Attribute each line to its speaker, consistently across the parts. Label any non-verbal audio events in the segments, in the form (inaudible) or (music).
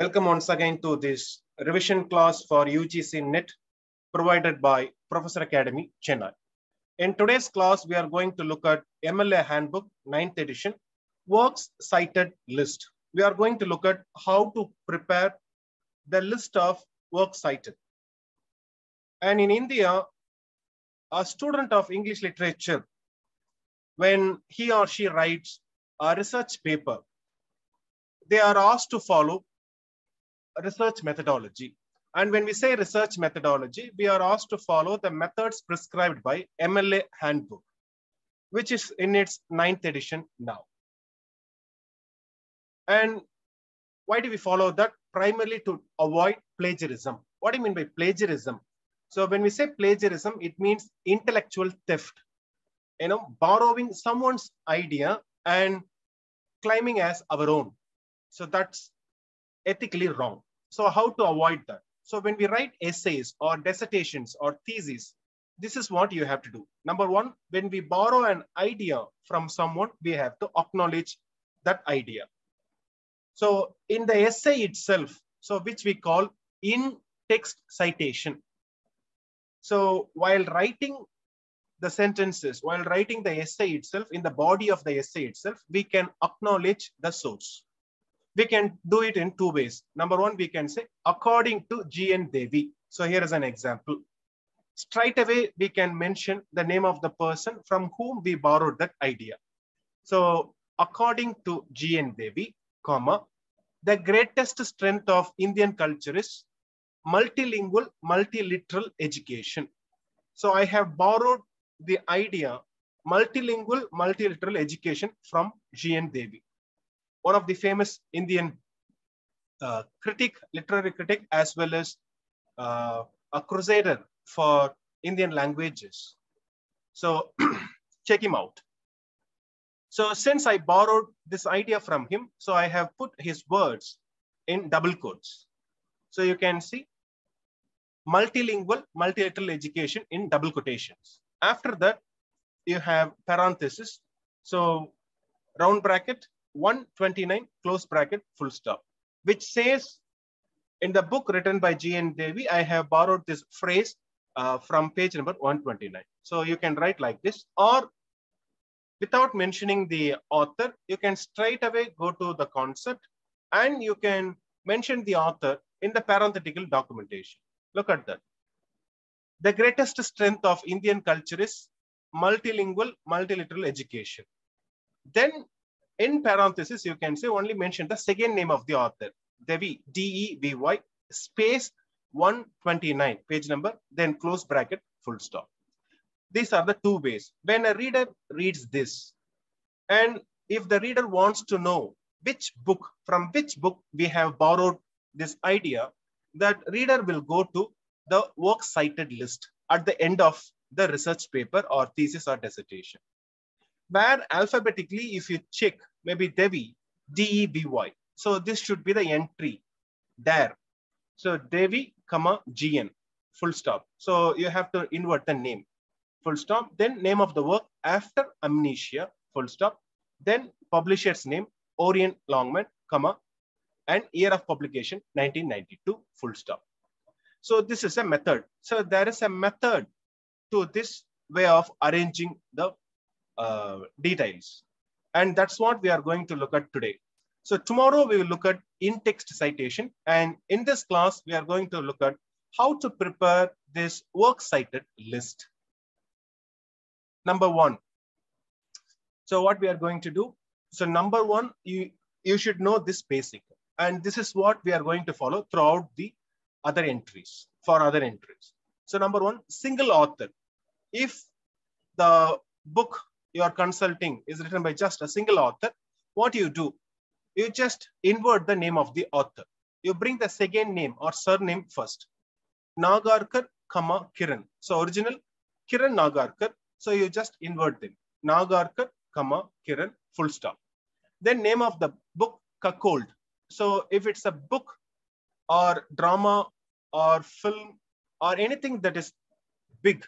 Speaker 1: Welcome once again to this revision class for UGC NET provided by Professor Academy, Chennai. In today's class, we are going to look at MLA Handbook 9th edition, works cited list. We are going to look at how to prepare the list of works cited. And in India, a student of English literature, when he or she writes a research paper, they are asked to follow research methodology. And when we say research methodology, we are asked to follow the methods prescribed by MLA Handbook, which is in its ninth edition now. And why do we follow that? Primarily to avoid plagiarism. What do you mean by plagiarism? So when we say plagiarism, it means intellectual theft. You know, borrowing someone's idea and claiming as our own. So that's ethically wrong. So how to avoid that? So when we write essays or dissertations or theses, this is what you have to do. Number one, when we borrow an idea from someone, we have to acknowledge that idea. So in the essay itself, so which we call in-text citation. So while writing the sentences, while writing the essay itself, in the body of the essay itself, we can acknowledge the source we can do it in two ways. Number one, we can say according to G.N. Devy. So here is an example. Straight away, we can mention the name of the person from whom we borrowed that idea. So according to G.N. Devy, comma, the greatest strength of Indian culture is multilingual, multiliteral education. So I have borrowed the idea multilingual, multiliteral education from G.N. Devy one of the famous Indian uh, critic, literary critic, as well as uh, a crusader for Indian languages. So (clears throat) check him out. So since I borrowed this idea from him, so I have put his words in double quotes. So you can see multilingual, multilateral education in double quotations. After that, you have parenthesis. So round bracket, 129 close bracket full stop, which says in the book written by G.N. Devy, I have borrowed this phrase uh, from page number 129. So you can write like this or without mentioning the author, you can straight away go to the concept and you can mention the author in the parenthetical documentation. Look at that. The greatest strength of Indian culture is multilingual, multilateral education. Then in parenthesis, you can say only mention the second name of the author, Devy, D-E-V-Y, space 129, page number, then close bracket, full stop. These are the two ways. When a reader reads this, and if the reader wants to know which book, from which book we have borrowed this idea, that reader will go to the works cited list at the end of the research paper or thesis or dissertation where alphabetically, if you check maybe Devy, D-E-V-Y. So this should be the entry there. So Devy, comma, GN, full stop. So you have to invert the name, full stop. Then name of the work after amnesia, full stop. Then publisher's name, Orient Longman, comma, and year of publication, 1992, full stop. So this is a method. So there is a method to this way of arranging the Uh, details. And that's what we are going to look at today. So tomorrow we will look at in-text citation. And in this class, we are going to look at how to prepare this works cited list. Number one. So what we are going to do. So number one, you, you should know this basic. And this is what we are going to follow throughout the other entries, for other entries. So number one, single author. If the book you are consulting is written by just a single author, what you do, you just invert the name of the author. You bring the second name or surname first. Nagarkar, comma, Kiran. So original Kiran Nagarkar. So you just invert them. Nagarkar, comma, Kiran, full stop. Then name of the book, Cuckold. So if it's a book or drama or film or anything that is big,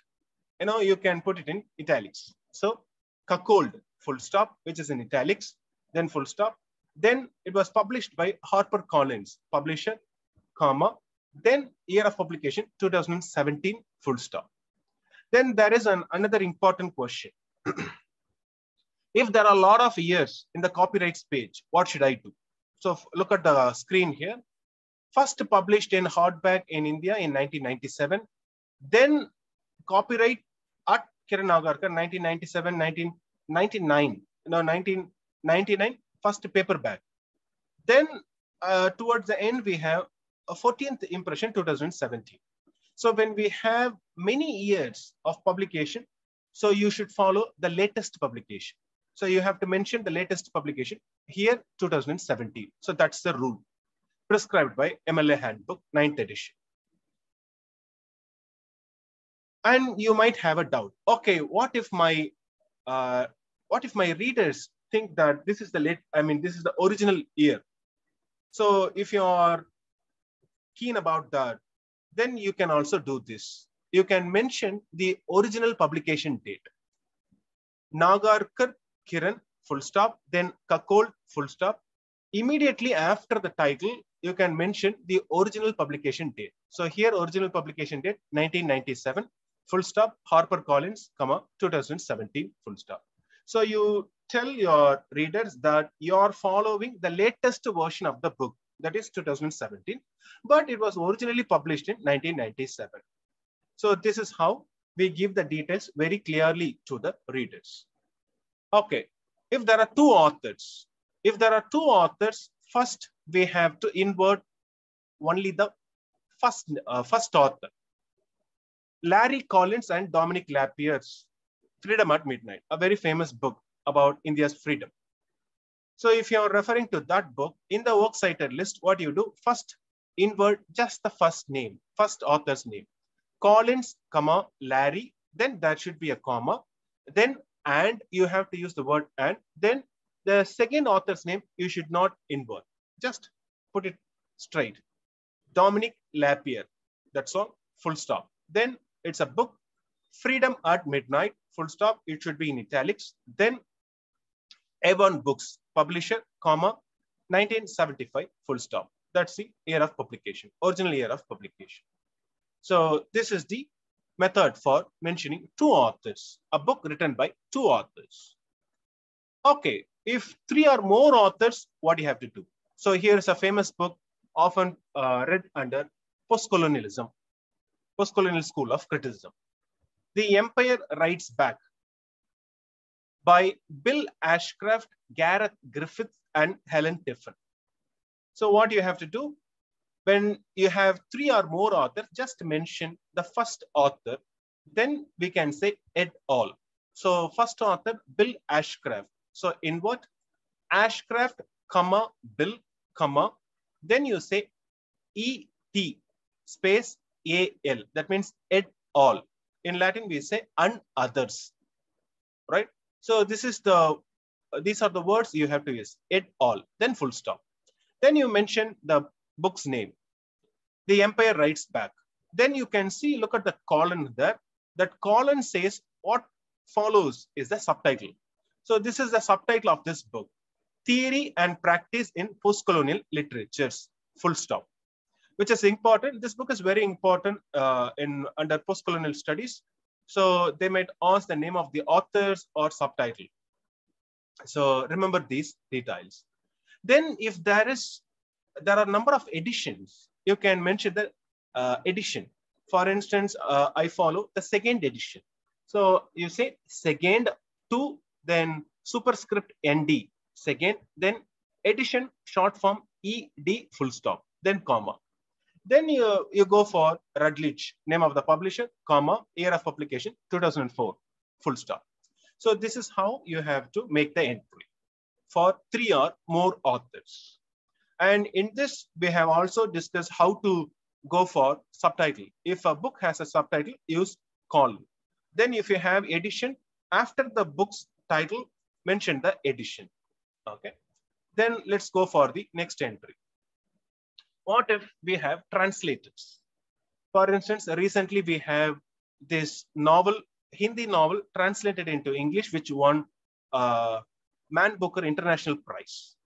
Speaker 1: you know, you can put it in italics. So cuckold, full stop, which is in italics, then full stop. Then it was published by HarperCollins, publisher, comma, then year of publication 2017, full stop. Then there is an, another important question. (clears throat) if there are a lot of years in the copyrights page, what should I do? So look at the screen here. First published in hardback in India in 1997. Then copyright at Kiran Nagarkar 1997, 1999, no, 1999, first paperback. Then uh, towards the end, we have a 14th impression 2017. So when we have many years of publication, so you should follow the latest publication. So you have to mention the latest publication here 2017. So that's the rule prescribed by MLA Handbook 9th edition. And you might have a doubt. Okay, what if my uh, what if my readers think that this is the late, I mean, this is the original year. So if you are keen about that, then you can also do this. You can mention the original publication date. Nagarkar Kiran, full stop, then Cuckold, full stop. Immediately after the title, you can mention the original publication date. So here, original publication date, 1997, full stop, Harper Collins, comma, 2017, full stop. So you tell your readers that you're following the latest version of the book that is 2017, but it was originally published in 1997. So this is how we give the details very clearly to the readers. Okay, if there are two authors, if there are two authors, first we have to invert only the first, uh, first author. Larry Collins and Dominic Lapierre's Freedom at Midnight, a very famous book about India's freedom. So if you're referring to that book, in the works cited list, what you do, first invert just the first name, first author's name. Collins, comma, Larry, then that should be a comma. Then and you have to use the word and. Then the second author's name, you should not invert. Just put it straight. Dominic Lapierre, that's all, full stop. Then it's a book, Freedom at Midnight, full stop. It should be in italics. Then Avon Books, publisher, comma, 1975, full stop. That's the year of publication, original year of publication. So this is the method for mentioning two authors, a book written by two authors. Okay, if three or more authors, what do you have to do? So here's a famous book often uh, read under postcolonialism, postcolonial school of criticism. The Empire Writes Back by Bill Ashcroft, Gareth Griffith, and Helen Tiffin. So what you have to do, when you have three or more authors, just mention the first author, then we can say et al. So first author, Bill Ashcroft. So in what? Ashcroft, comma, Bill, comma, then you say E-T, space A-L. That means et al. In Latin, we say and others, right? So this is the, these are the words you have to use, it all, then full stop. Then you mention the book's name. The Empire Writes Back. Then you can see, look at the colon there. That colon says what follows is the subtitle. So this is the subtitle of this book. Theory and Practice in Postcolonial Literatures, full stop. Which is important. This book is very important uh, in under postcolonial studies so they might ask the name of the authors or subtitle. So remember these details. Then if there is, there are a number of editions, you can mention the uh, edition. For instance, uh, I follow the second edition. So you say second to then superscript ND, second, then edition short form ED full stop, then comma. Then you, you go for Routledge, name of the publisher, comma, year of publication, 2004, full stop. So this is how you have to make the entry for three or more authors. And in this, we have also discussed how to go for subtitle. If a book has a subtitle, use column. Then if you have edition, after the book's title, mention the edition. Okay. Then let's go for the next entry. What if we have translators? For instance, recently we have this novel, Hindi novel translated into English, which won uh, Man Booker International Prize.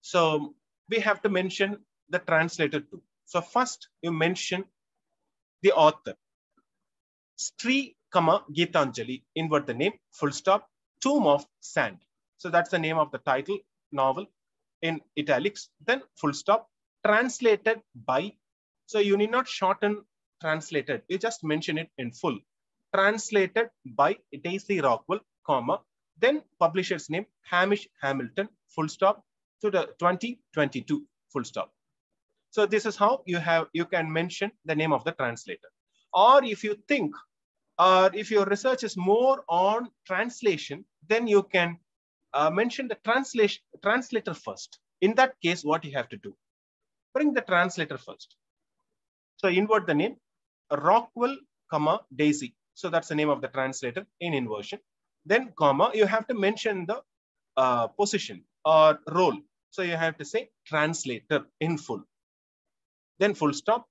Speaker 1: So we have to mention the translator too. So first you mention the author. Shree, comma, Geetanjali, invert the name, full stop, Tomb of Sand. So that's the name of the title novel in italics, then full stop, translated by. So you need not shorten translated, you just mention it in full. Translated by Daisy Rockwell, comma, then publisher's name, Hamish Hamilton, full stop, to the 2022, full stop. So this is how you have you can mention the name of the translator. Or if you think, or if your research is more on translation, then you can uh, mention the translation translator first. In that case, what you have to do, bring the translator first. So invert the name, Rockwell, comma Daisy. So that's the name of the translator in inversion. Then comma, you have to mention the uh, position or role. So you have to say translator in full then full stop,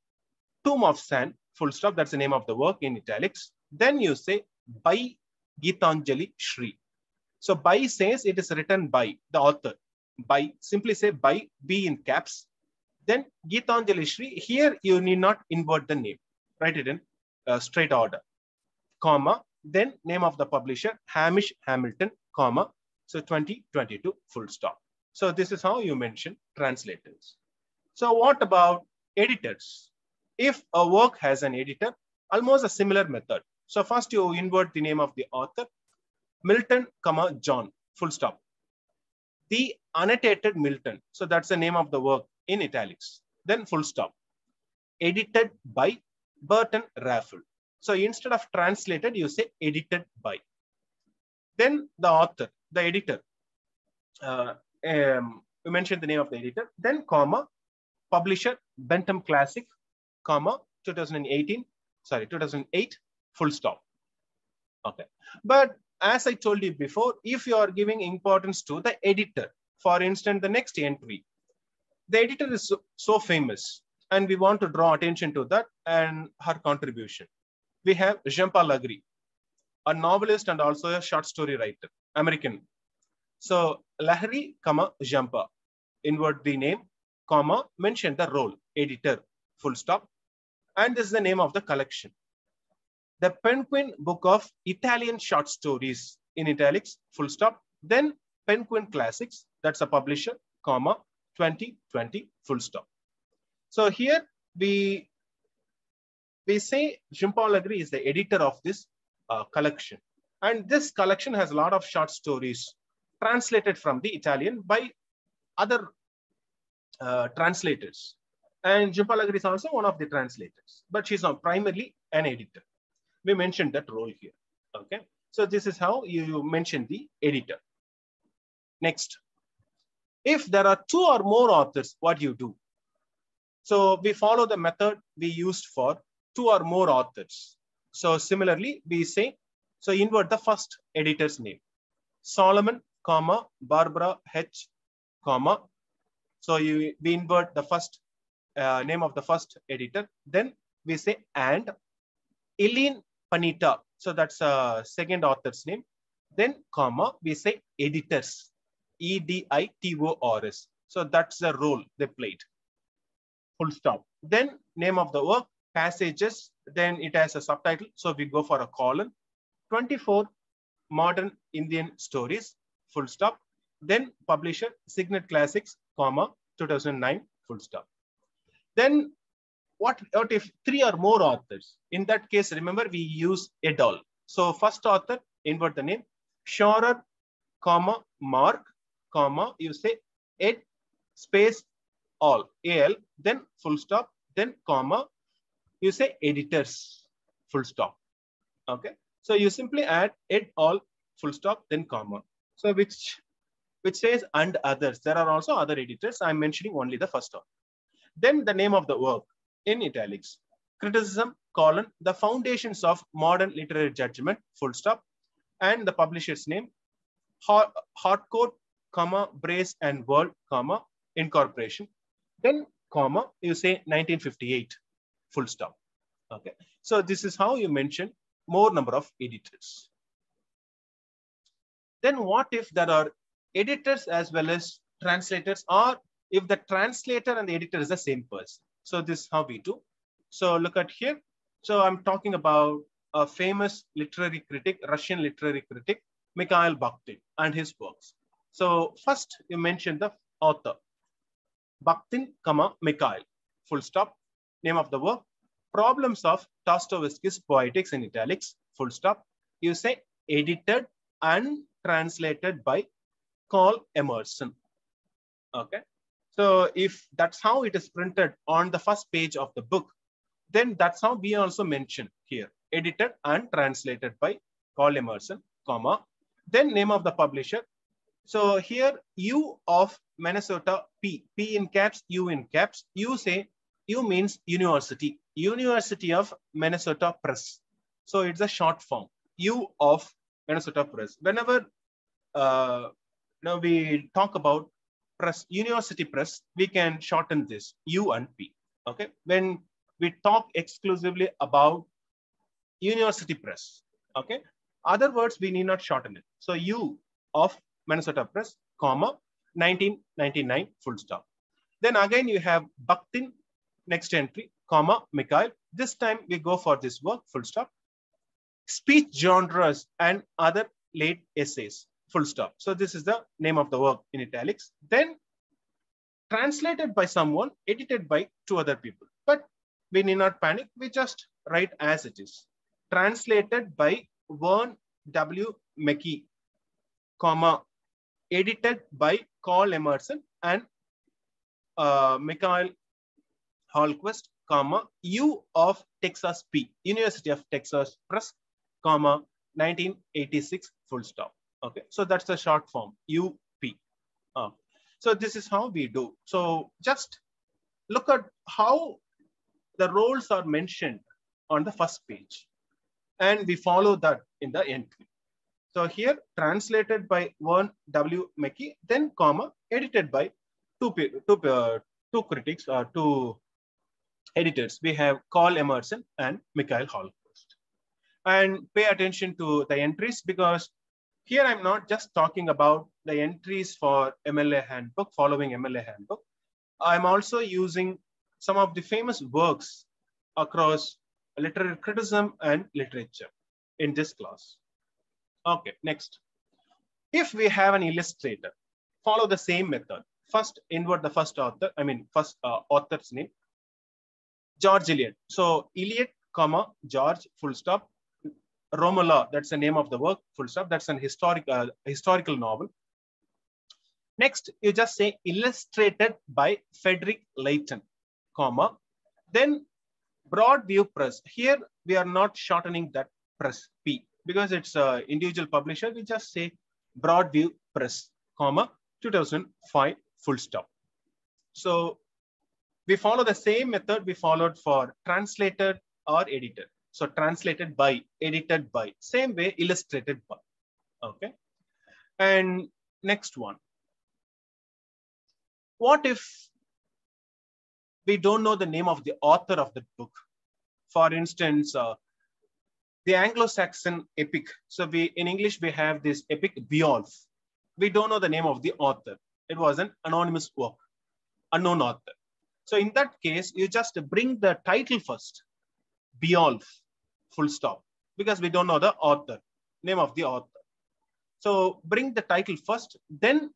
Speaker 1: Tomb of Sand, full stop, that's the name of the work in italics. Then you say by Geetanjali Shree. So by says it is written by the author. By, simply say by, B in caps. Then Geetanjali Shree, here you need not invert the name. Write it in uh, straight order. Comma, then name of the publisher, Hamish Hamilton, comma, so 2022, full stop. So this is how you mention translators. So what about editors. If a work has an editor, almost a similar method. So first you invert the name of the author, Milton, comma, John, full stop. The annotated Milton. So that's the name of the work in italics. Then full stop. Edited by Burton Raffel. So instead of translated, you say edited by. Then the author, the editor. Uh, um, you mentioned the name of the editor. Then comma, publisher Bantam Classic, comma 2018, sorry 2008, full stop. Okay, but as I told you before, if you are giving importance to the editor, for instance, the next entry, the editor is so, so famous, and we want to draw attention to that and her contribution. We have Jhumpa Lahiri, a novelist and also a short story writer, American. So Lahiri, comma Jhumpa, invert the name comma, mention the role, editor, full stop. And this is the name of the collection. The Penguin Book of Italian Short Stories in italics, full stop. Then Penguin Classics, that's a publisher, comma, 2020, full stop. So here we, we say Jhumpa Lahiri is the editor of this uh, collection. And this collection has a lot of short stories translated from the Italian by other uh, translators. And Jhumpa Lahiri is also one of the translators, but she's not primarily an editor. We mentioned that role here. Okay. So this is how you mention the editor. Next, if there are two or more authors, what do you do? So we follow the method we used for two or more authors. So similarly, we say, so invert the first editor's name. Solomon, comma, Barbara H, comma, so you we invert the first uh, name of the first editor. Then we say and Eileen Panetta. So that's a second author's name. Then comma, we say editors. E-D-I-T-O-R-S. So that's the role they played. Full stop. Then name of the work, passages. Then it has a subtitle. So we go for a colon. 24 modern Indian stories. Full stop. Then publisher, Signet Classics, comma, 2009, full stop. Then what, what if three or more authors? In that case, remember we use et al. So first author, invert the name, Schorer, comma, Mark, comma, you say it space all, al, then full stop, then comma, you say editors, full stop. Okay. So you simply add it all, full stop, then comma. So which which says and others. There are also other editors. I'm mentioning only the first one. Then the name of the work in italics. Criticism, colon, the foundations of modern literary judgment, full stop. And the publisher's name, Harcourt, comma, Brace and World, comma, Incorporation. Then, comma, you say 1958, full stop. Okay. So this is how you mention more number of editors. Then what if there are editors as well as translators or if the translator and the editor is the same person. So this is how we do. So look at here. So I'm talking about a famous literary critic, Russian literary critic, Mikhail Bakhtin and his works. So first you mentioned the author, Bakhtin, comma, Mikhail, full stop, name of the work, Problems of Dostoevsky's Poetics in italics, full stop. You say edited and translated by Caryl Emerson. Okay. So if that's how it is printed on the first page of the book, then that's how we also mention here, edited and translated by Caryl Emerson, comma, then name of the publisher. So here U of Minnesota P, P in caps, U in caps, you say U means university, University of Minnesota Press. So it's a short form, U of Minnesota Press. Whenever uh, now we talk about press, university press, we can shorten this U and P. Okay. When we talk exclusively about university press. Okay. Other words, we need not shorten it. So U of Minnesota Press, comma, 1999, full stop. Then again, you have Bakhtin, next entry, comma, Mikhail. This time we go for this work, full stop. Speech genres and other late essays, full stop. So this is the name of the work in italics. Then translated by someone, edited by two other people. But we need not panic. We just write as it is. Translated by Vern W. McGee, comma, edited by Caryl Emerson and uh, Mikhail Holquist, comma, U of Texas P, University of Texas Press, comma, 1986, full stop. Okay, so that's the short form, UP. Uh, so this is how we do. So just look at how the roles are mentioned on the first page. And we follow that in the entry. So here translated by Vern W. McGee, then comma, edited by two, two, uh, two critics or uh, two editors. We have Caryl Emerson and Mikhail Holquist. And pay attention to the entries because here I'm not just talking about the entries for MLA handbook, following MLA handbook. I'm also using some of the famous works across literary criticism and literature in this class. Okay, next. If we have an illustrator, follow the same method. First, invert the first author, I mean, first uh, author's name. George Eliot. So Eliot, comma, George, full stop. Romola, that's the name of the work, full stop. That's an historic, uh, historical novel. Next, you just say illustrated by Frederick Leighton, comma. Then Broadview Press. Here, we are not shortening that press, P because it's a individual publisher, we just say Broadview Press, comma, 2005, full stop. So we follow the same method we followed for translated or edited. So translated by, edited by, same way illustrated by, okay? And next one. What if we don't know the name of the author of the book? For instance, uh, the Anglo-Saxon epic. So we in English, we have this epic Beowulf. We don't know the name of the author. It was an anonymous work, unknown author. So in that case, you just bring the title first, Beowulf, full stop, because we don't know the author, name of the author. So bring the title first, then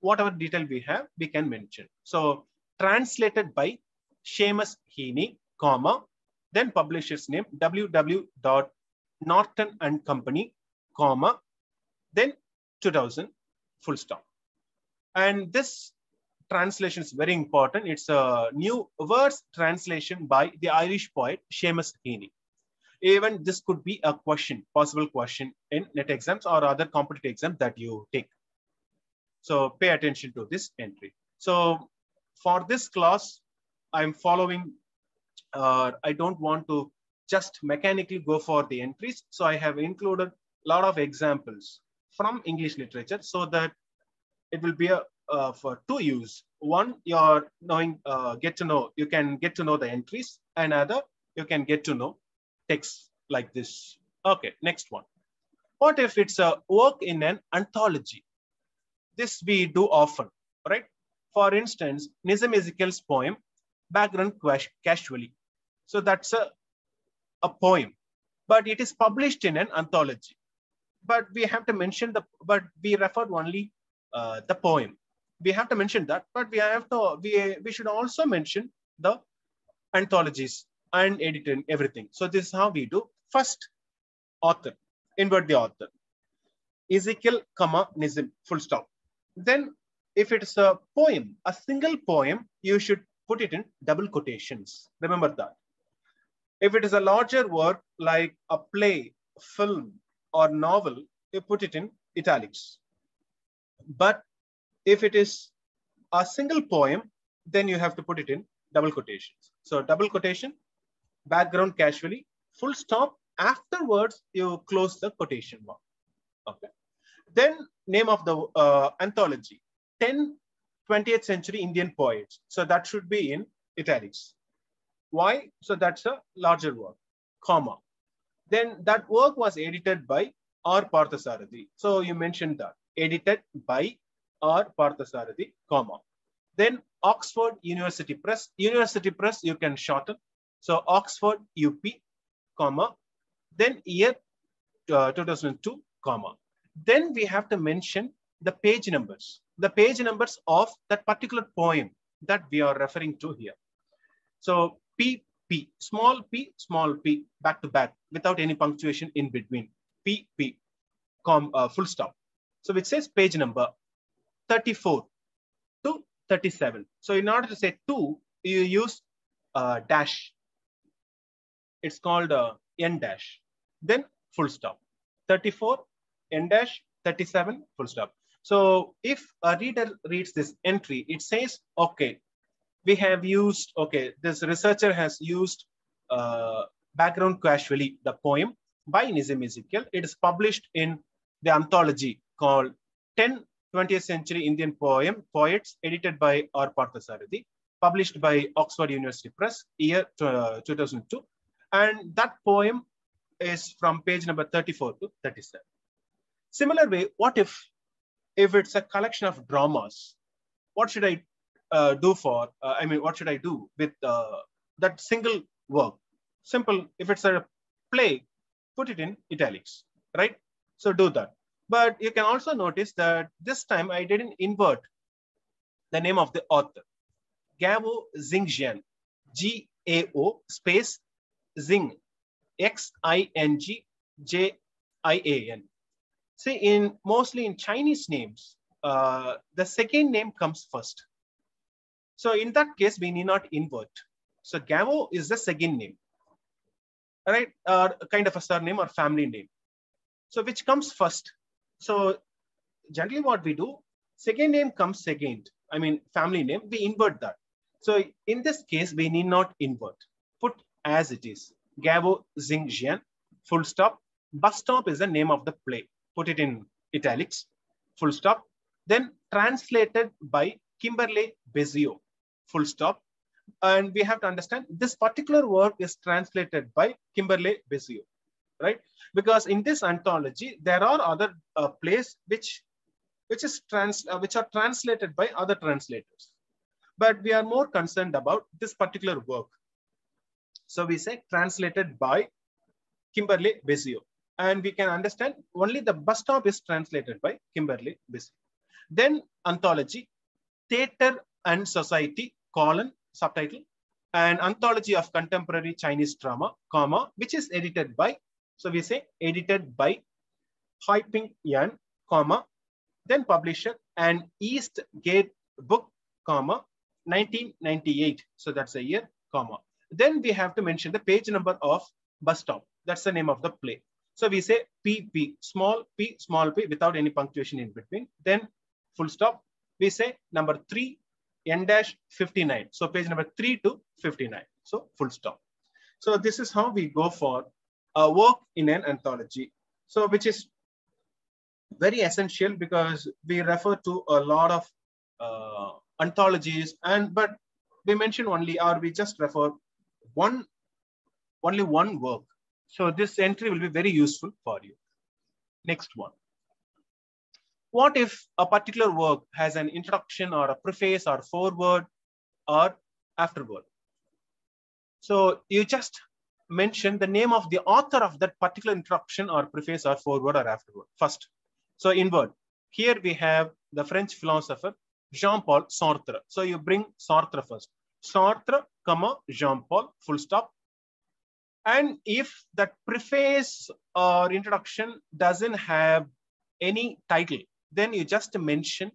Speaker 1: whatever detail we have, we can mention. So translated by Seamus Heaney, comma, then publisher's name, www Norton and Company, comma, then 2000, full stop. And this translation is very important. It's a new verse translation by the Irish poet Seamus Heaney. Even this could be a question, possible question in net exams or other competitive exams that you take. So pay attention to this entry. So for this class, I'm following, uh, I don't want to just mechanically go for the entries. So I have included a lot of examples from English literature so that it will be a, uh, for two use. One, you're knowing, uh, get to know, you can get to know the entries. And another, you can get to know texts like this. Okay, next one. What if it's a work in an anthology? This we do often, right? For instance, Nissim Ezekiel's poem, Background Casually. So that's a, a poem, but it is published in an anthology. But we have to mention the, but we refer only uh, the poem. We have to mention that, but we have to, we, we should also mention the anthologies and editing everything. So this is how we do. First, author, invert the author. Ezekiel, comma, Nissim, full stop. Then if it's a poem, a single poem, you should put it in double quotations. Remember that. If it is a larger work like a play, film, or novel, you put it in italics. But if it is a single poem, then you have to put it in double quotations. So double quotation, background casually, full stop. Afterwards, you close the quotation mark. Okay. Then name of the uh, anthology, 10 20th century Indian poets. So that should be in italics. Why? So that's a larger work, comma. Then that work was edited by R. Parthasarathy. So you mentioned that, edited by R. Parthasarathy, comma. Then Oxford University Press. University Press, you can shorten. So Oxford UP, comma. Then year uh, 2002, comma. Then we have to mention the page numbers, the page numbers of that particular poem that we are referring to here. So P, P, small p, small p, back to back, without any punctuation in between. P, P, com, uh, full stop. So it says page number 34 to 37. So in order to say 2, you use uh, dash. It's called uh, n dash. Then full stop. 34 n dash 37 full stop. So if a reader reads this entry, it says, okay, we have used, okay, this researcher has used uh, background casually, the poem by Nissim Ezekiel. It is published in the anthology called 10 20th century Indian poem poets edited by R. Parthasarathy, published by Oxford University Press, year uh, 2002. And that poem is from page number 34 to 37. Similar way, what if, if it's a collection of dramas, what should I uh, do for, uh, I mean, what should I do with uh, that single work? Simple, if it's a play, put it in italics, right? So do that. But you can also notice that this time I didn't invert the name of the author. Gao Xingjian, G-A-O space Xing, X-I-N-G-J-I-A-N. See, in mostly in Chinese names, uh, the second name comes first. So in that case, we need not invert. So Gao is the second name, right? Uh, kind of a surname or family name. So which comes first? So generally what we do, second name comes second. I mean, family name, we invert that. So in this case, we need not invert. Put as it is. Gao Xingjian, full stop. Bus stop is the name of the play put it in italics, full stop. Then translated by Kimberly Besio, full stop. And we have to understand this particular work is translated by Kimberley Besio, right? Because in this anthology, there are other uh, plays which, which, is trans, uh, which are translated by other translators. But we are more concerned about this particular work. So we say translated by Kimberley Besio and we can understand only the bus stop is translated by Kimberly Bissell. Then anthology, theater and society, colon, subtitle, and anthology of contemporary Chinese drama, comma, which is edited by, so we say edited by Haiping Yan, comma, then publisher and East Gate Book, comma, 1998. So that's a year, comma. Then we have to mention the page number of bus stop. That's the name of the play. So we say PP, small p, small p without any punctuation in between. Then full stop. We say number three, n dash 59. So page number three to 59. So full stop. So this is how we go for a work in an anthology. So which is very essential because we refer to a lot of uh, anthologies and but we mention only or we just refer one only one work so this entry will be very useful for you. Next one. What if a particular work has an introduction or a preface or foreword or afterword? So you just mention the name of the author of that particular introduction or preface or foreword or afterword first. So inward, here we have the French philosopher Jean-Paul Sartre. So you bring Sartre first. Sartre, comma, Jean-Paul, full stop. And if that preface or introduction doesn't have any title, then you just mention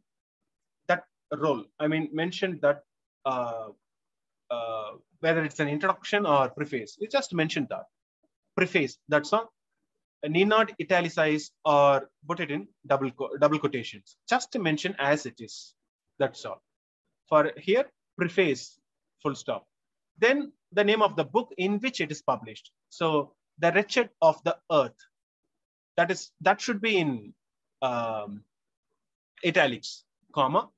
Speaker 1: that role. I mean, mention that uh, uh, whether it's an introduction or preface. You just mention that preface. That's all. Need not italicize or put it in double double quotations. Just mention as it is. That's all. For here, preface, full stop. Then the name of the book in which it is published. So the wretched of the earth. That is that should be in um, italics, comma,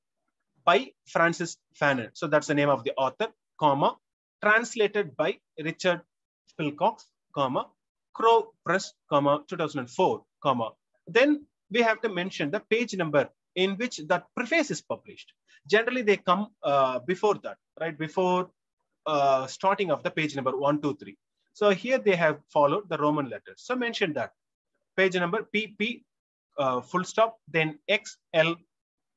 Speaker 1: by Frantz Fanon. So that's the name of the author, comma, translated by Richard Philcox, comma, Grove Press, comma, 2004, comma. Then we have to mention the page number in which that preface is published. Generally, they come uh, before that, right? Before uh, starting of the page number one, two, three. So here they have followed the Roman letters. So mention that page number PP uh, full stop, then X L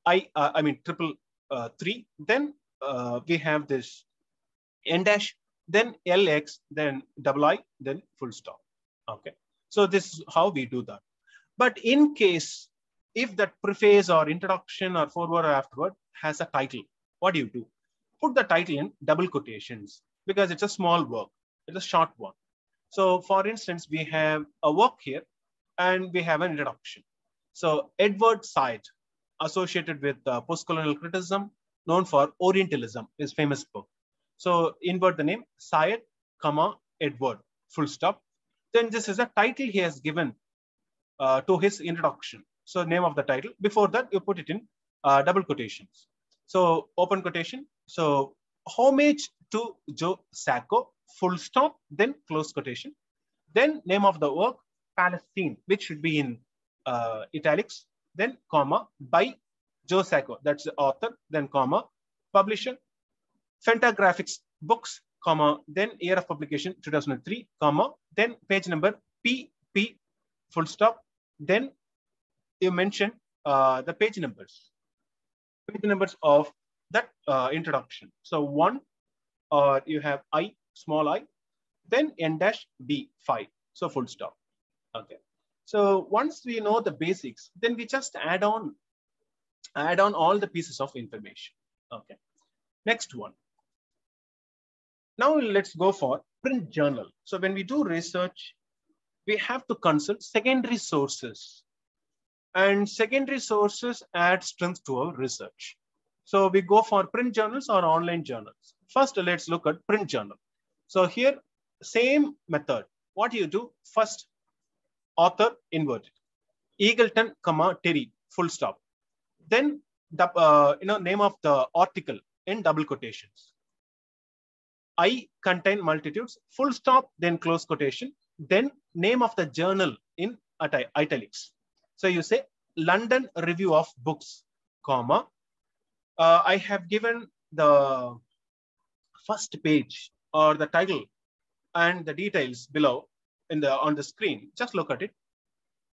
Speaker 1: I uh, I mean triple uh, three. Then uh, we have this N dash, then LX, then double I, then full stop. Okay. So this is how we do that. But in case if that preface or introduction or forward or afterward has a title, what do you do? Put the title in double quotations because it's a small work. It's a short one. So for instance, we have a work here and we have an introduction. So Edward Said, associated with uh, post-colonial criticism, known for Orientalism, his famous book. So invert the name, Said, comma, Edward, full stop. Then this is a title he has given uh, to his introduction. So name of the title. Before that, you put it in uh, double quotations. So open quotation. So homage to Joe Sacco, full stop, then close quotation. Then name of the work, Palestine, which should be in uh, italics, then comma, by Joe Sacco, that's the author, then comma, publisher, Fantagraphics books, comma, then year of publication, 2003, comma, then page number PP, full stop, then you mention uh, the page numbers, page numbers of that uh, introduction. So one, or uh, you have I, small i, then n dash b, 5. So full stop. Okay. So once we know the basics, then we just add on, add on all the pieces of information. Okay. Next one. Now let's go for print journal. So when we do research, we have to consult secondary sources and secondary sources add strength to our research. So we go for print journals or online journals. First, let's look at print journal. So here, same method. What do you do? First, author inverted. Eagleton, comma, Terry, full stop. Then the uh, you know name of the article in double quotations. I contain multitudes, full stop, then close quotation, then name of the journal in italics. So you say London Review of Books, comma. Uh, I have given the first page or the title and the details below in the on the screen. Just look at it.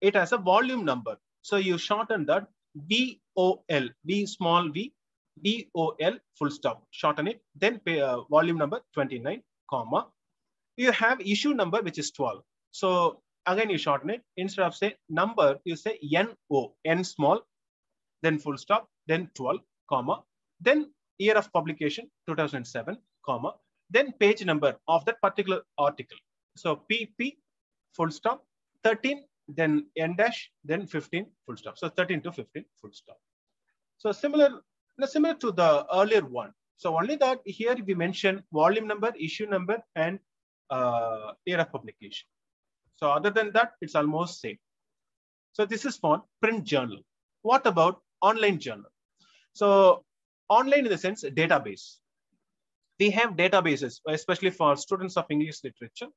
Speaker 1: It has a volume number. So you shorten that B O L, B small v, B O L full stop. Shorten it. Then pay, uh, volume number 29, comma. You have issue number, which is 12. So again, you shorten it. Instead of say number, you say N-O, N small, then full stop, then 12, comma. Then year of publication, 2007, comma. Then page number of that particular article. So PP, full stop, 13, then N dash, then 15, full stop. So 13 to 15, full stop. So similar, similar to the earlier one. So only that here we mention volume number, issue number, and uh, year of publication. So other than that, it's almost same. So this is for print journal. What about online journal? So online in the sense database. We have databases, especially for students of English literature.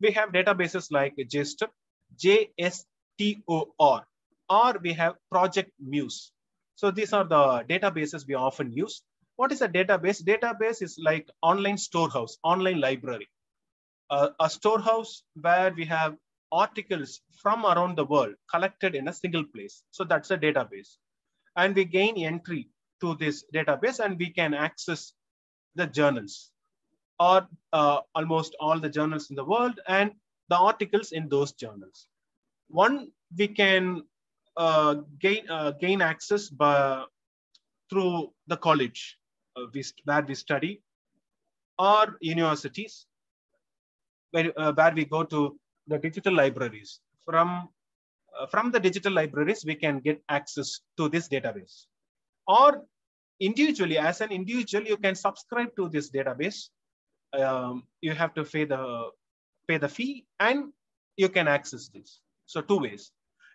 Speaker 1: We have databases like JSTOR, J-S-T-O-R, or we have Project Muse. So these are the databases we often use. What is a database? Database is like online storehouse, online library. Uh, a storehouse where we have articles from around the world collected in a single place. So that's a database. And we gain entry to this database and we can access the journals or uh, almost all the journals in the world and the articles in those journals. One, we can uh, gain, uh, gain access by, through the college uh, we, where we study or universities where, uh, where we go to the digital libraries. From, uh, from the digital libraries, we can get access to this database. Or individually, as an individual, you can subscribe to this database. Um, you have to pay the, pay the fee and you can access this. So two ways.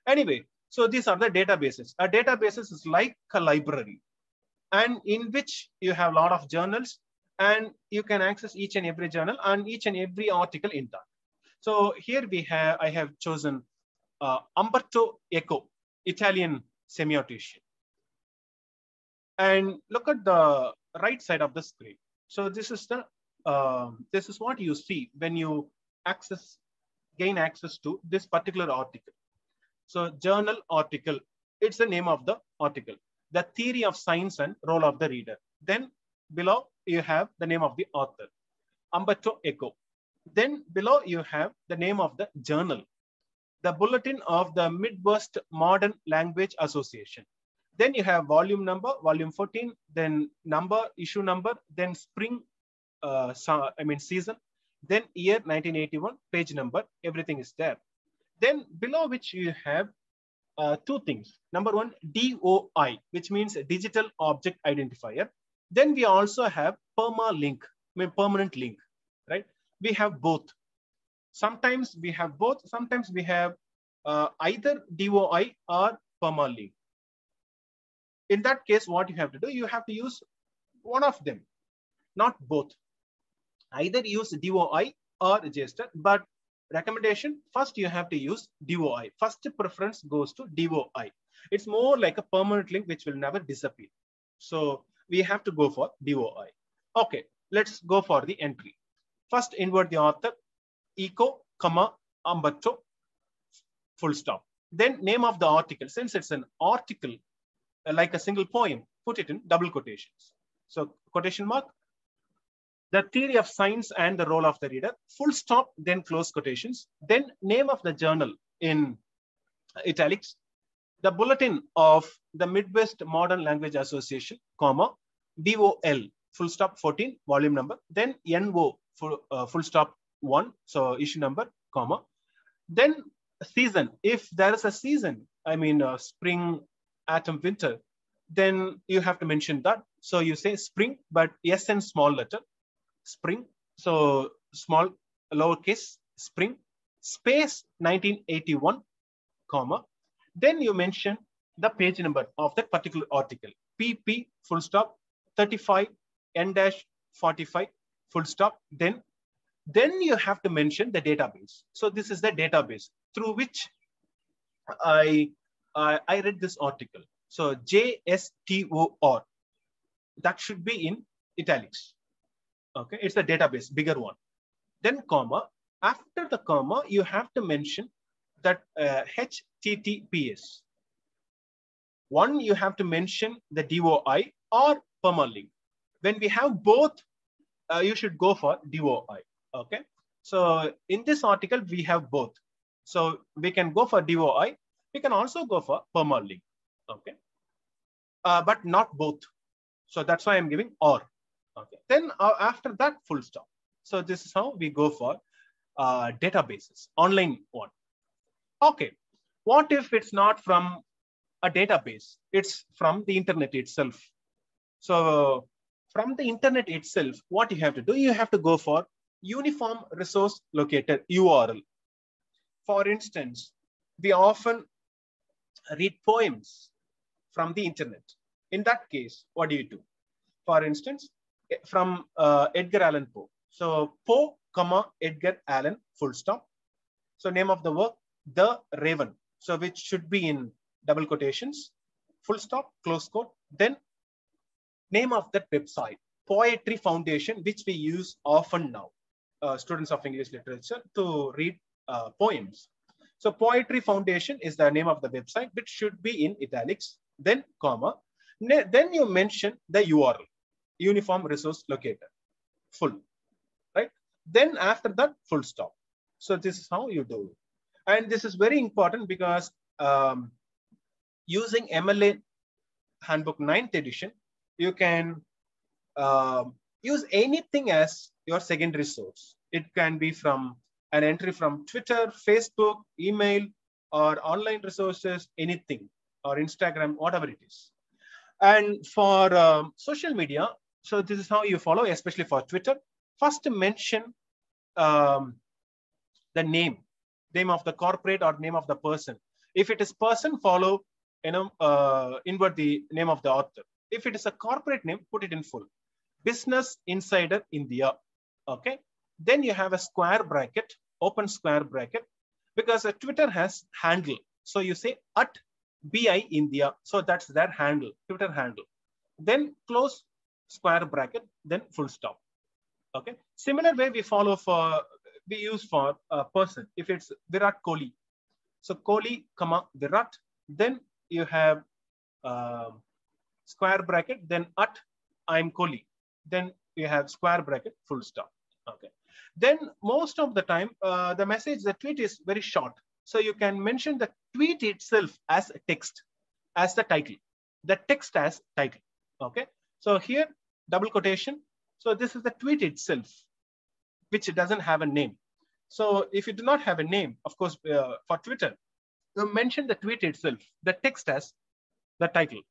Speaker 1: Anyway, so these are the databases. A database is like a library and in which you have a lot of journals and you can access each and every journal and each and every article in that. So here we have, I have chosen uh, Umberto Eco, Italian semiotician. And look at the right side of the screen. So this is the uh, this is what you see when you access gain access to this particular article. So journal article, it's the name of the article. The theory of signs and role of the reader. Then below you have the name of the author, Umberto Eco. Then below you have the name of the journal, the Bulletin of the Midwest Modern Language Association. Then you have volume number, volume 14, then number, issue number, then spring, uh, I mean season, then year 1981, page number, everything is there. Then below which you have uh, two things. Number one, DOI, which means Digital Object Identifier. Then we also have permalink, I mean permanent link, right? We have both. Sometimes we have both. Sometimes we have uh, either DOI or permalink. In that case, what you have to do, you have to use one of them, not both. Either use DOI or JSTOR, but recommendation, first you have to use DOI. First preference goes to DOI. It's more like a permanent link which will never disappear. So we have to go for DOI. Okay, let's go for the entry. First invert the author, eco, comma, Umberto, full stop. Then name of the article. Since it's an article, like a single poem, put it in double quotations. So quotation mark, the theory of signs and the role of the reader, full stop, then close quotations, then name of the journal in italics, the bulletin of the Midwest Modern Language Association, comma, VOL, full stop 14, volume number, then NO, full, uh, full stop 1, so issue number, comma, then season, if there is a season, I mean uh, spring, autumn, winter, then you have to mention that. So you say spring, but S and small letter, spring. So small lowercase spring space 1981 comma. Then you mention the page number of that particular article. PP full stop 35 N dash 45 full stop. Then then you have to mention the database. So this is the database through which I I, I read this article. So JSTOR that should be in italics. Okay, it's the database, bigger one. Then comma, after the comma, you have to mention that uh, HTTPS. One, you have to mention the DOI or permalink. When we have both, uh, you should go for DOI. Okay. So in this article, we have both. So we can go for DOI. We can also go for permalink. Okay. Uh, but not both. So that's why I'm giving or. Okay. Then uh, after that, full stop. So this is how we go for uh, databases, online one. Okay. What if it's not from a database? It's from the internet itself. So from the internet itself, what you have to do, you have to go for uniform resource locator URL. For instance, we often read poems from the internet. In that case, what do you do? For instance, from uh, Edgar Allan Poe. So Poe, comma, Edgar Allan, full stop. So name of the work, The Raven. So which should be in double quotations, full stop, close quote, then name of that website, Poetry Foundation, which we use often now, uh, students of English literature to read uh, poems. So Poetry Foundation is the name of the website, which should be in italics, then comma. Then you mention the URL, Uniform Resource Locator, full, right? Then after that, full stop. So this is how you do it. And this is very important because um, using MLA Handbook 9th edition, you can uh, use anything as your secondary source. It can be from an entry from Twitter, Facebook, email, or online resources, anything, or Instagram, whatever it is. And for um, social media, so this is how you follow, especially for Twitter. First mention um, the name, name of the corporate or name of the person. If it is person, follow, you know, uh, invert the name of the author. If it is a corporate name, put it in full. Business Insider India. Okay. Then you have a square bracket, open square bracket, because a Twitter has handle. So you say at BI India. So that's their handle, Twitter handle. Then close square bracket, then full stop. Okay. Similar way we follow for, we use for a person. If it's Virat Kohli. So Kohli, comma, Virat. Then you have uh, square bracket, then at I'm Kohli. Then you have square bracket, full stop. Okay. Then most of the time, uh, the message, the tweet is very short. So you can mention the tweet itself as a text, as the title, the text as title. Okay. So here, double quotation. So this is the tweet itself, which doesn't have a name. So if you do not have a name, of course, uh, for Twitter, you mention the tweet itself, the text as the title.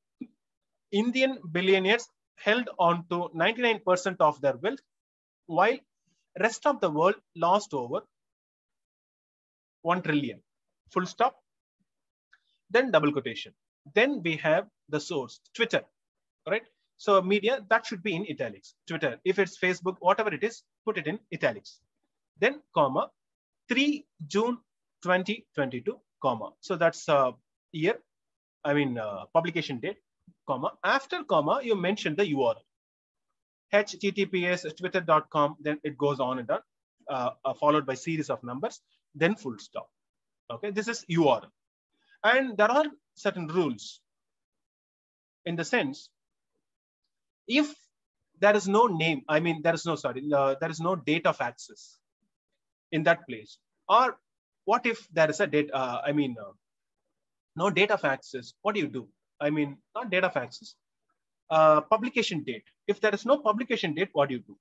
Speaker 1: Indian billionaires held on to 99% of their wealth, while rest of the world lost over 1 trillion. Full stop. Then double quotation. Then we have the source, Twitter, right? So media, that should be in italics, Twitter. If it's Facebook, whatever it is, put it in italics. Then comma, 3 June 2022, comma. So that's uh, year, I mean, uh, publication date, comma. After comma, you mention the URL. https twitter.com, then it goes on and on, uh, uh, followed by series of numbers, then full stop. Okay, this is URL. And there are certain rules in the sense, if there is no name, I mean, there is no, sorry, uh, there is no date of access in that place. Or what if there is a date, uh, I mean, uh, no date of access, what do you do? I mean, not date of access, uh, publication date. If there is no publication date, what do you do?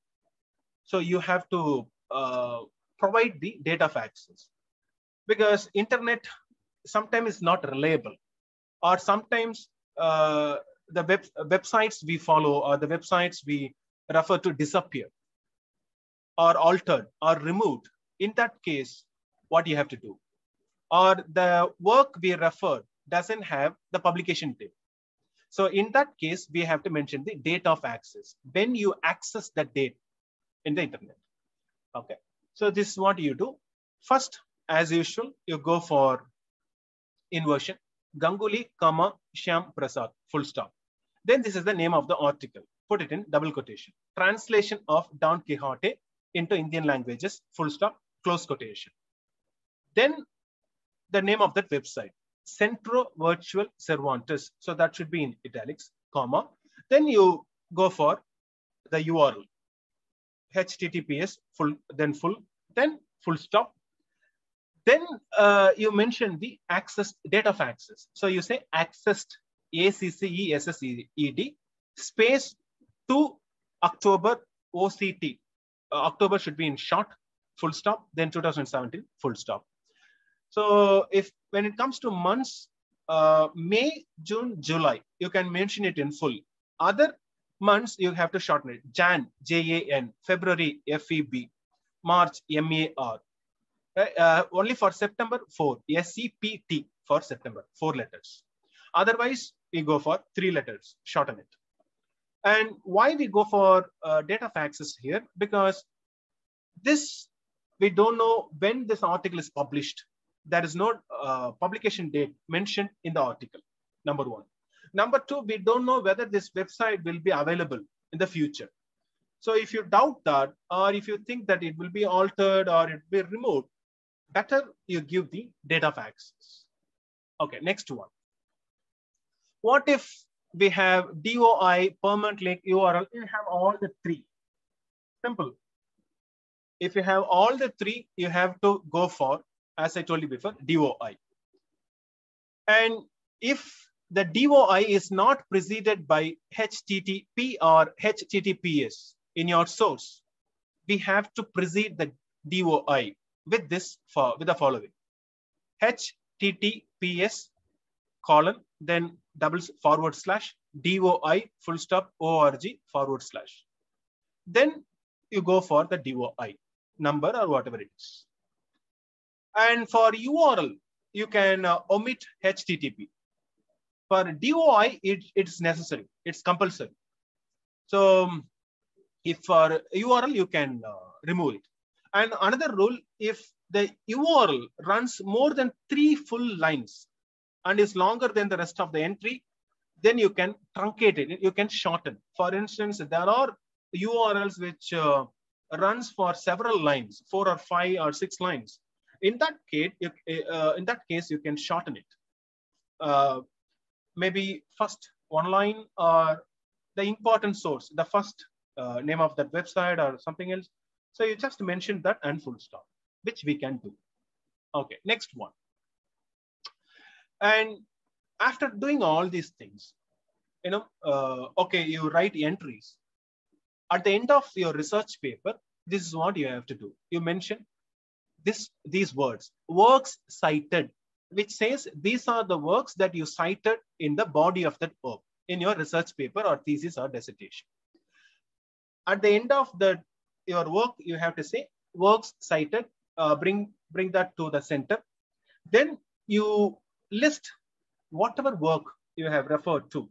Speaker 1: So you have to uh, provide the date of access because internet sometimes is not reliable or sometimes uh, the web, uh, websites we follow or the websites we refer to disappear or altered or removed. In that case, what you have to do? Or the work we refer doesn't have the publication date. So in that case, we have to mention the date of access, when you access that date in the internet. Okay, so this is what you do. First, as usual, you go for inversion, Ganguly, comma, Shyam Prasad, full stop. Then this is the name of the article. Put it in double quotation. Translation of Don Quixote into Indian languages, full stop, close quotation. Then the name of that website, Centro Virtual Cervantes. So that should be in italics, comma. Then you go for the URL, HTTPS, full, then full, then full stop. Then uh, you mention the access, date of access. So you say accessed, A-C-C-E-S-S-E-D, space to October OCT. Uh, October should be in short, full stop, then 2017, full stop. So if when it comes to months, uh, May, June, July, you can mention it in full. Other months, you have to shorten it. Jan, J-A-N, February, F-E-B, March, M-A-R. Uh, only for September, 4, S-E-P-T for September, four letters. Otherwise, we go for three letters, shorten it. And why we go for uh, date of access here? Because this, we don't know when this article is published there is no uh, publication date mentioned in the article, number one. Number two, we don't know whether this website will be available in the future. So if you doubt that, or if you think that it will be altered or it will be removed, better you give the date of access. Okay, next one. What if we have DOI, permanent link, URL, you have all the three. Simple. If you have all the three, you have to go for, as I told you before, DOI. And if the DOI is not preceded by HTTP or HTTPS, in your source, we have to precede the DOI with this for with the following. HTTPS colon, then double forward slash DOI full stop org forward slash. Then you go for the DOI number or whatever it is. And for URL, you can uh, omit HTTP. For DOI, it, it's necessary. It's compulsory. So if for URL, you can uh, remove it. And another rule, if the URL runs more than three full lines and is longer than the rest of the entry, then you can truncate it, you can shorten. For instance, there are URLs which uh, runs for several lines, four or five or six lines. In that case, you, uh, in that case, you can shorten it. Uh, maybe first one line or the important source, the first uh, name of that website or something else. So you just mention that and full stop, which we can do. Okay, next one. And after doing all these things, you know, uh, okay, you write entries. At the end of your research paper, this is what you have to do. You mention this these words, works cited, which says these are the works that you cited in the body of that work in your research paper or thesis or dissertation at the end of the your work, you have to say works cited, uh, bring, bring that to the center. Then you list whatever work you have referred to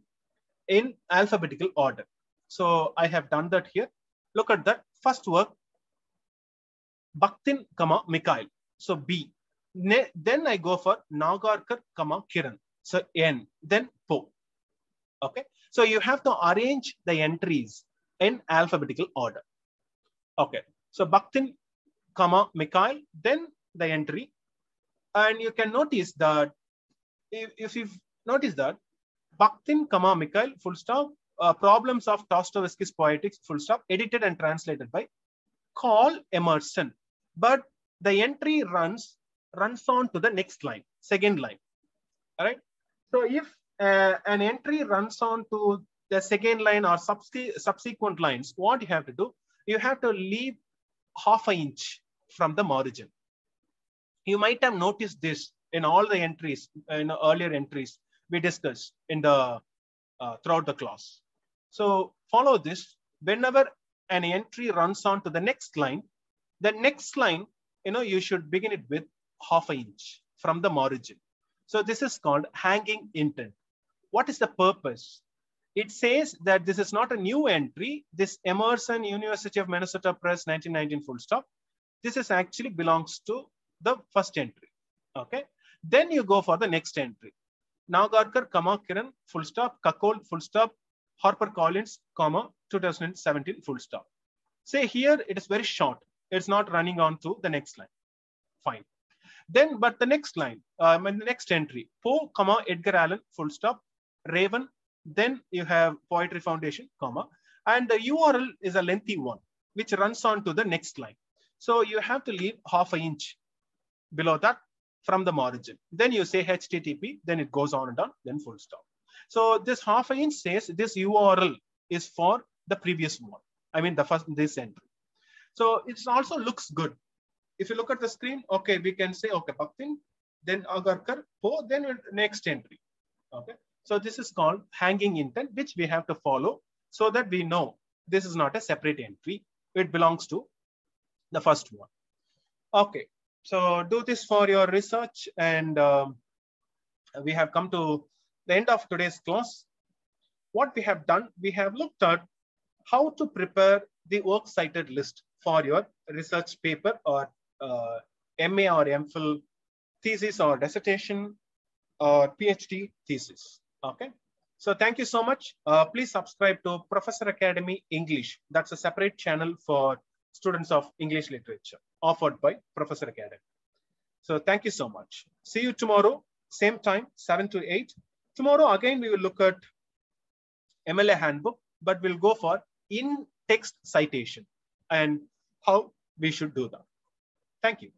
Speaker 1: in alphabetical order. So I have done that here. Look at that first work, Bakhtin, comma, Mikhail. So B. Ne then I go for Nagarkar, comma, Kiran. So N, then Po. Okay. So you have to arrange the entries in alphabetical order. Okay, so Bakhtin, comma, Mikhail, then the entry. And you can notice that if, if you've noticed that Bakhtin, comma, Mikhail, full stop, uh, Problems of Dostoevsky's Poetics, full stop, edited and translated by Caryl Emerson. But the entry runs runs on to the next line, second line. All right. So if uh, an entry runs on to the second line or subsequent lines, what you have to do, you have to leave half an inch from the margin. You might have noticed this in all the entries, in earlier entries we discussed in the uh, throughout the class. So follow this. Whenever an entry runs on to the next line, the next line, you know, you should begin it with half an inch from the margin. So this is called hanging indent. What is the purpose? It says that this is not a new entry. This Emerson University of Minnesota Press 1919 full stop. This is actually belongs to the first entry. Okay. Then you go for the next entry. Nagarkar, comma, Kiran, full stop, Cuckold, full stop, Harper Collins, comma, 2017, full stop. Say here, it is very short. It's not running on to the next line. Fine. Then, but the next line, um, the next entry, Poe, comma, Edgar Allan, full stop, Raven, then you have Poetry Foundation, comma, and the URL is a lengthy one, which runs on to the next line. So you have to leave half an inch below that from the margin. Then you say HTTP, then it goes on and on, then full stop. So this half an inch says this URL is for the previous one. I mean the first this entry. So it also looks good. If you look at the screen, okay, we can say okay, Bakhtin, then Agarkar, Poe, then next entry. Okay. So this is called hanging indent, which we have to follow so that we know this is not a separate entry. It belongs to the first one. Okay, so do this for your research and um, we have come to the end of today's class. What we have done, we have looked at how to prepare the works cited list for your research paper or uh, MA or MPhil thesis or dissertation or PhD thesis. Okay. So thank you so much. Uh, please subscribe to Professor Academy English. That's a separate channel for students of English literature offered by Professor Academy. So thank you so much. See you tomorrow, same time, 7 to 8. Tomorrow, again, we will look at MLA handbook, but we'll go for in-text citation and how we should do that. Thank you.